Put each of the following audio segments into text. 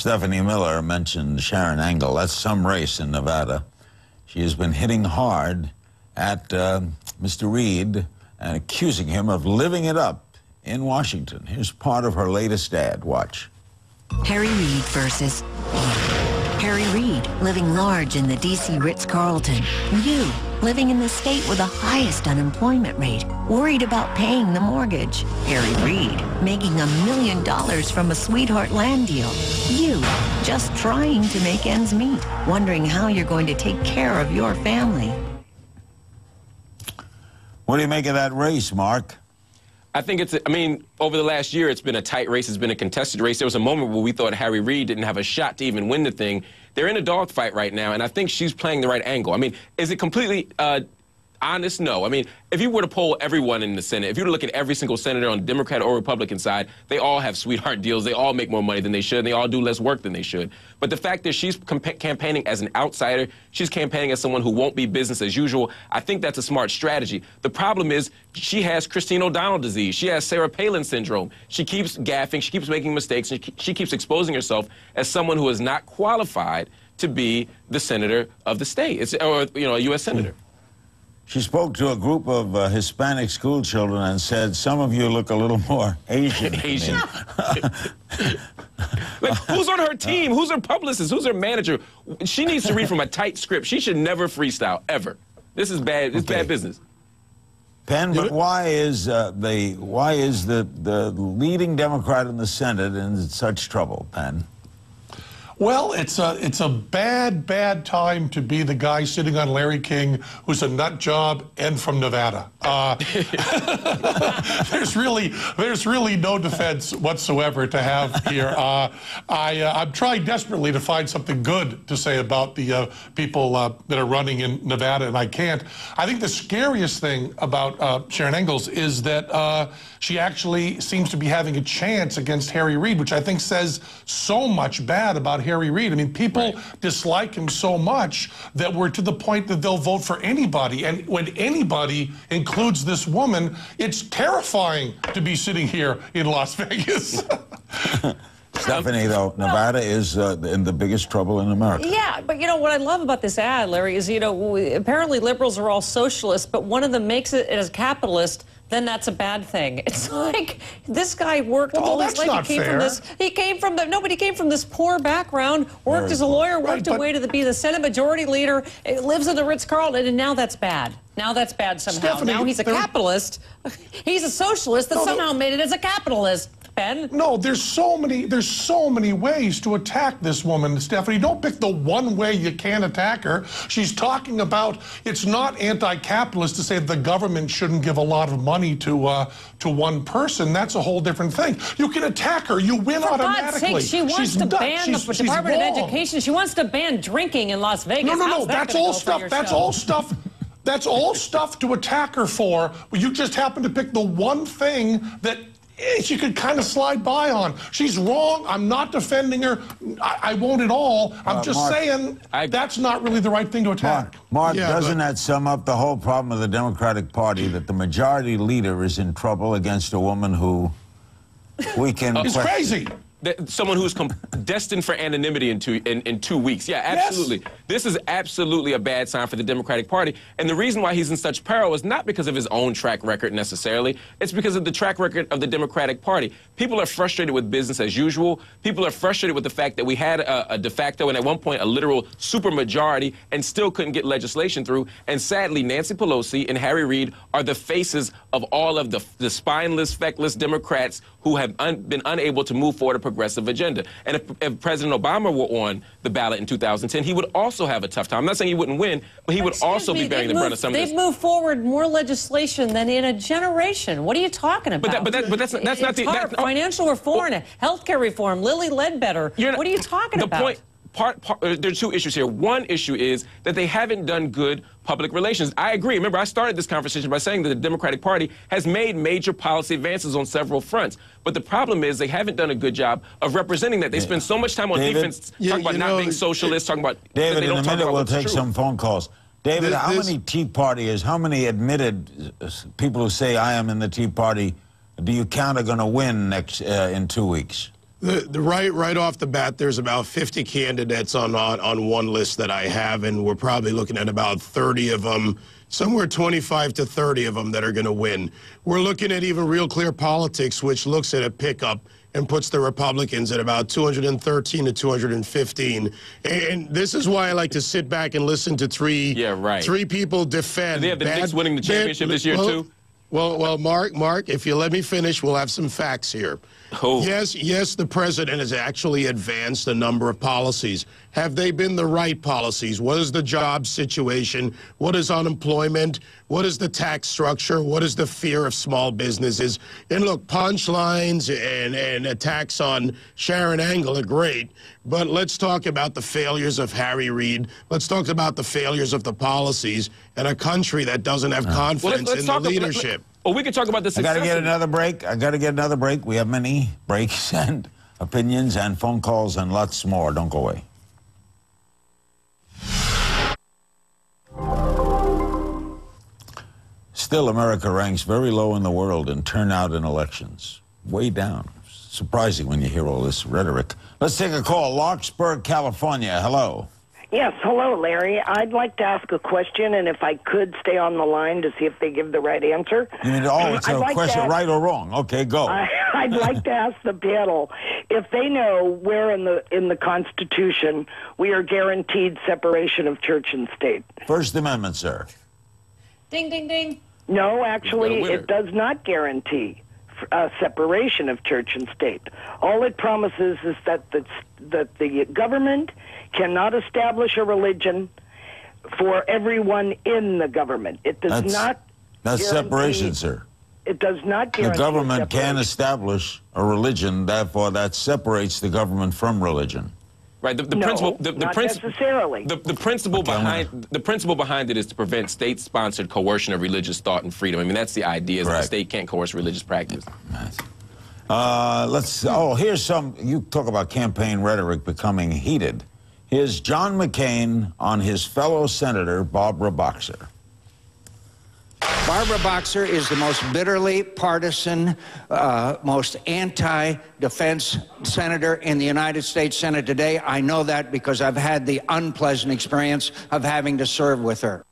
Stephanie Miller mentioned Sharron Angle. That's some race in Nevada. She has been hitting hard at uh, Mr. Reid and accusing him of living it up in Washington. Here's part of her latest ad. Watch. Harry Reid versus Harry Reid, living large in the D.C. Ritz-Carlton. You, living in the state with the highest unemployment rate, worried about paying the mortgage. Harry Reid, making a million dollars from a sweetheart land deal. You, just trying to make ends meet, wondering how you're going to take care of your family. What do you make of that race, Mark? I think it's, I mean, over the last year, it's been a tight race. It's been a contested race. There was a moment where we thought Harry Reid didn't have a shot to even win the thing. They're in a dogfight right now, and I think she's playing the right angle. I mean, is it completely uh, honest? No. I mean, if you were to poll everyone in the Senate, if you were to look at every single senator on the Democrat or Republican side, they all have sweetheart deals. They all make more money than they should. And they all do less work than they should. But the fact that she's campaigning as an outsider, she's campaigning as someone who won't be business as usual, I think that's a smart strategy. The problem is she has Christine O'Donnell disease. She has Sarah Palin syndrome. She keeps gaffing. She keeps making mistakes. And she keeps exposing herself as someone who is not qualified to be the senator of the state, it's, or you know, a U.S. senator. She spoke to a group of uh, Hispanic school children and said, "Some of you look a little more Asian." Asian. like, who's on her team? Who's her publicist? Who's her manager? She needs to read from a tight script. She should never freestyle ever. This is bad. It's okay. bad business. Penn, but why is uh, the why is the the leading Democrat in the Senate in such trouble, Penn? Well, it's a it's a bad bad time to be the guy sitting on Larry King, who's a nut job and from Nevada. Uh, there's really there's really no defense whatsoever to have here. Uh, I uh, I'm trying desperately to find something good to say about the uh, people uh, that are running in Nevada, and I can't. I think the scariest thing about uh, Sharron Engels is that she actually seems to be having a chance against Harry Reid, which I think says so much bad about. Harry Reid. I mean, people right. dislike him so much that we're to the point that they'll vote for anybody. And when anybody includes this woman, it's terrifying to be sitting here in Las Vegas. Stephanie, though, Nevada is uh, in the biggest trouble in America. Yeah, but you know what I love about this ad, Larry, is you know apparently liberals are all socialists, but one of them makes it as capitalist then that's a bad thing. It's like this guy worked well, all his life. He came fair. from this. He came from the nobody came from this poor background. Worked Very as a lawyer. Worked right, way to the, be the Senate Majority Leader. Eh, lives in the Ritz Carlton, and now that's bad. Now that's bad somehow. Stephanie, now he's a capitalist. He's a socialist that no, somehow made it as a capitalist. No, there's so many there's so many ways to attack this woman, Stephanie. Don't pick the one way you can't attack her. She's talking about it's not anti-capitalist to say the government shouldn't give a lot of money to uh, to one person. That's a whole different thing. You can attack her. You win For automatically. God's sake, she wants she's to ban she's, the Department of Education. She wants to ban drinking in Las Vegas. No, no, no. That that's all stuff. That's show? all stuff. That's all stuff to attack her for. You just happen to pick the one thing that she could kind of slide by on. She's wrong. I'm not defending her. I, I won't at all. I'm uh, just Mark, saying I, that's not really the right thing to attack. Mark, Mark yeah, doesn't but, that sum up the whole problem of the Democratic Party that the majority leader is in trouble against a woman who we can. it's crazy someone who's destined for anonymity in two in, in two weeks. Yeah, absolutely. Yes. This is absolutely a bad sign for the Democratic Party. And the reason why he's in such peril is not because of his own track record necessarily. It's because of the track record of the Democratic Party. People are frustrated with business as usual. People are frustrated with the fact that we had a, a de facto and at one point a literal supermajority and still couldn't get legislation through. And sadly, Nancy Pelosi and Harry Reid are the faces of all of the, the spineless, feckless Democrats who have un been unable to move forward progressive agenda. And if, if, President Obama were on the ballot in 2010, he would also have a tough time. I'm not saying he wouldn't win, but he would Excuse also me, be bearing the moved, brunt of some of this. They've moved forward more legislation than in a generation. What are you talking about? But, that, but, that, but that's, that's it's not the... Hard. That, Financial reform, well, health care reform, Lilly Ledbetter. What are you talking the about? Point, part, part, uh, there are two issues here. One issue is that they haven't done good public relations. I agree. Remember, I started this conversation by saying that the Democratic Party has made major policy advances on several fronts. But the problem is they haven't done a good job of representing that. They spend so much time on David, defense yeah, talking about not know, being socialists, talking about David. in a minute, we'll take some phone calls. David, this, how this, many Tea Partyers, how many admitted uh, people who say I am in the Tea Party do you count are going to win next uh, in two weeks? The, the right right off the bat, there's about 50 candidates on, on on one list that I have, and we're probably looking at about 30 of them, somewhere 25 to 30 of them that are going to win. We're looking at even Real Clear Politics, which looks at a pickup and puts the Republicans at about 213 to 215. And this is why I like to sit back and listen to three Yeah, right. three people defend. Do they have the bad- Knicks winning the bad- championship this year, well, too? Well, well, Mark, Mark, if you let me finish, we'll have some facts here. Oh. Yes, yes, the president has actually advanced a number of policies. Have they been the right policies? What is the job situation? What is unemployment? What is the tax structure? What is the fear of small businesses? And look, punchlines and, and attacks on Sharron Angle are great, but let's talk about the failures of Harry Reid. Let's talk about the failures of the policies and a country that doesn't have Well, confidence in the talk- let- let- leadership. Or we could talk about the I got to get another break. I got to get another break. We have many breaks and opinions and phone calls and lots more. Don't go away. Still, America ranks very low in the world in turnout in elections. Way down. Surprising when you hear all this rhetoric. Let's take a call. Larkspur, California. Hello. Yes, hello, Larry. I'd like to ask a question, and if I could stay on the line to see if they give the right answer. You mean, oh, it's a like question, to- right or wrong? Okay, go. I, I'd like to ask the panel if they know where in the in the Constitution we are guaranteed separation of church and state. First Amendment, sir. Ding, ding, ding. No, actually, it does not guarantee uh, separation of church and state. All it promises is that the, that the government cannot establish a religion for everyone in the government. It does That's- not. That's separation, sir. It does not The government can establish a religion, therefore that separates the government from religion. Right. The, the No, principle. The, the not princi- necessarily. The, the principle Okay, behind the principle behind it is to prevent state-sponsored coercion of religious thought and freedom. I mean, that's the idea: is that the state can't coerce religious practice. Uh, let's. Oh, here's some. You talk about campaign rhetoric becoming heated. Here's John McCain on his fellow senator Barbara Boxer. Barbara Boxer is the most bitterly partisan, uh, most anti defense senator in the United States Senate today. I know that because I've had the unpleasant experience of having to serve with her.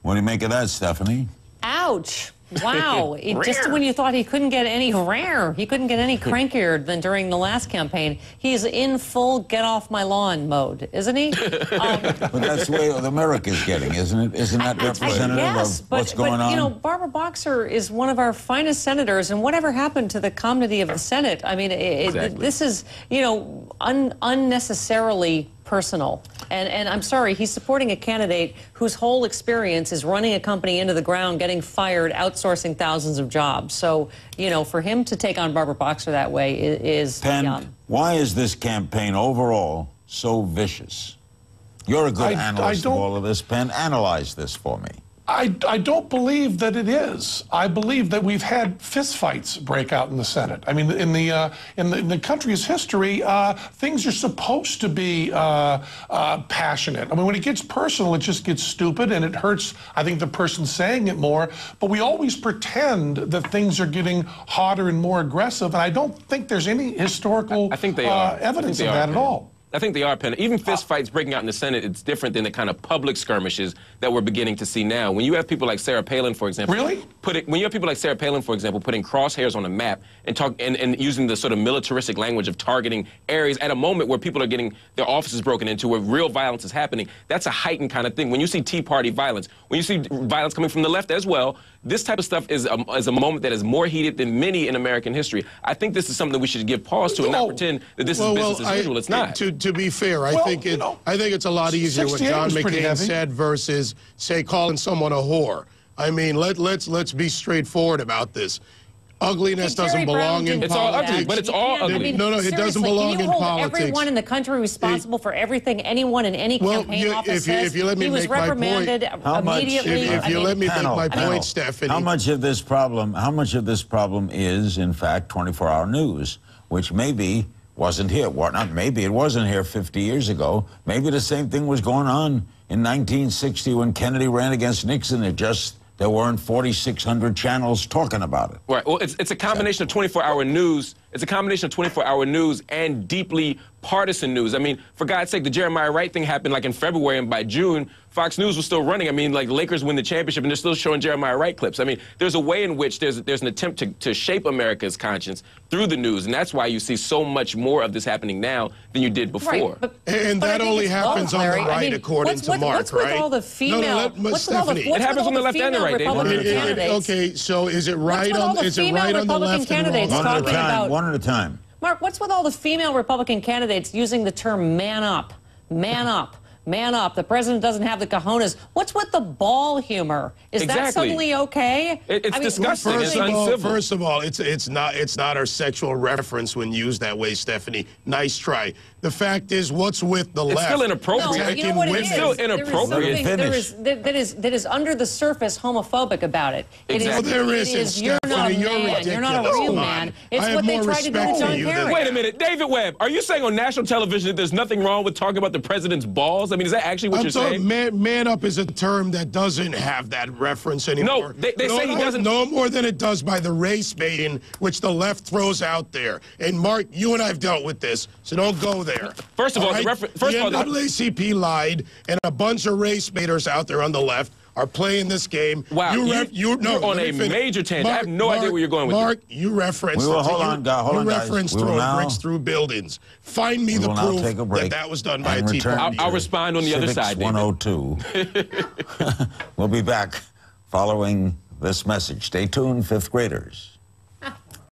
What do you make of that, Stephanie? Ouch. Wow. It- just when you thought he couldn't get any rare, he couldn't get any crankier than during the last campaign. He's in full get off my lawn mode, isn't he? Um, But that's the way America's getting, isn't it? Isn't that I- I representative guess, of but, what's going but, on? You know, Barbara Boxer is one of our finest senators, and whatever happened to the comedy of the Senate? I mean, it, it- this is, you know, un, unnecessarily personal. And, and I'm sorry, he's supporting a candidate whose whole experience is running a company into the ground, getting fired, outsourcing thousands of jobs. So, you know, for him to take on Barbara Boxer that way is, is Penn, young. why is this campaign overall so vicious? You're a good I- I analyst of all of this, Penn. Analyze this for me. I, I don't believe that it is. I believe that we've had fistfights break out in the Senate. I mean, in the uh, in the, in the country's history, uh, things are supposed to be uh, uh, passionate. I mean, when it gets personal, it just gets stupid and it hurts. I think the person saying it more. But we always pretend that things are getting hotter and more aggressive, and I don't think there's any historical I think they uh, are. I think evidence they of are, that at Penn. all. I think they are. Even uh, fistfights breaking out in the Senate, it's different than the kind of public skirmishes that we're beginning to see now. When you have people like Sarah Palin, for example, Really? put it, when you have people like Sarah Palin, for example, putting crosshairs on a map and talk and, and using the sort of militaristic language of targeting areas at a moment where people are getting their offices broken into, where real violence is happening, that's a heightened kind of thing. When you see Tea Party violence, when you see violence coming from the left as well, this type of stuff is a, is a moment that is more heated than many in American history. I think this is something that we should give pause to and not Oh. pretend that this Well, is well, business as I- usual. It's not. To, to be fair, I Well, think you know, I think it's a lot easier what John was McCain said versus say calling someone a whore. I mean, let let's let's be straightforward about this. Ugliness doesn't belong in didn't It's all ugly, but it's all can't- I ugly. mean, No, no, it doesn't seriously, belong can you in hold politics. everyone in the country responsible for everything anyone in any Well, campaign you- office if you- says? if you let me he was make my point- reprimanded How much- immediately. If, if you mean, let me Panel, make my panel. point, Stephanie. How much of this problem? How much of this problem is, in fact, 24-hour news, which maybe wasn't here. Well, not maybe it wasn't here 50 years ago. Maybe the same thing was going on in 1960 when Kennedy ran against Nixon. It just there weren't 4,600 channels talking about it. Right. Well, it's, it's a combination of 24-hour news. It's a combination of 24-hour news and deeply partisan news. I mean, for God's sake, the Jeremiah Wright thing happened like in February, and by June, Fox News was still running. I mean, like Lakers win the championship, and they're still showing Jeremiah Wright clips. I mean, there's a way in which there's there's an attempt to, to shape America's conscience through the news, and that's why you see so much more of this happening now than you did before. Right, but, And but that only happens both, on the Larry. I right, mean, according what's to with, Mark, what's with right? all the No, no, let- let what's with all the, Stephanie- what's It happens with on the all left and the female right, David. Republican It- it- candidates? okay, so is it right on the is it right on the left and candidates wrong? One at a time, one at a time. Mark, what's with all the female Republican candidates using the term man up? Man up. Man up. The president doesn't have the cojones. What's with the ball humor? Is that suddenly okay? It- it's I mean, disgusting. First It's of all, first of all, it's it's not it's not our sexual reference when used that way, Stephanie. Nice try. The fact is, what's with the It's left? still inappropriate. No, you know what it women? is? It's still There is inappropriate. something- there Finish. is- that, that is that is under the surface homophobic about it. It is- Exactly. No, there it isn't, is, you're not a Stephanie. You're man. You're not a real Come man. on. It's I have what they more tried to do respect for John Kerry. Wait a minute, David Webb, are you saying on national television that there's nothing wrong with talking about the president's balls? I mean, is that actually what I'm you're saying? man, man up is a term that doesn't have that reference anymore. they- they no, say he doesn't- No more than it does by the race baiting, which the left throws out there. And Mark, you and I have dealt with this, so don't go there. First of all, the refer- first the of all, the- NAACP lied, and a bunch of race baiters out there on the left are playing this game. Wow, you- ref- you're no, on let me a finish. major tangent. I have no idea where you're going with Mark, you referenced. We will- hold on, guy- hold you on, guys. referenced We throwing now- bricks through buildings. Find me the proof take a break that that was done by a and Tea return Party. I'll to respond on the other side, oh David. 102. we'll be back following this message. Stay tuned, fifth graders.